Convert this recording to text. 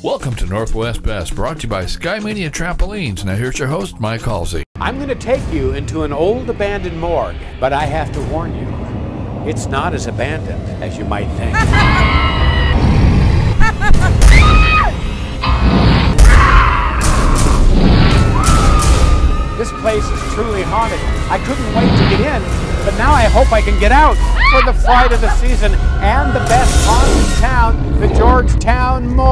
Welcome to Northwest Best, brought to you by Skymania Trampolines. Now here's your host, Mike Halsey. I'm going to take you into an old abandoned morgue, but I have to warn you, it's not as abandoned as you might think. this place is truly haunted. I couldn't wait to get in, but now I hope I can get out for the fright of the season and the best haunted town, the Georgetown Morgue.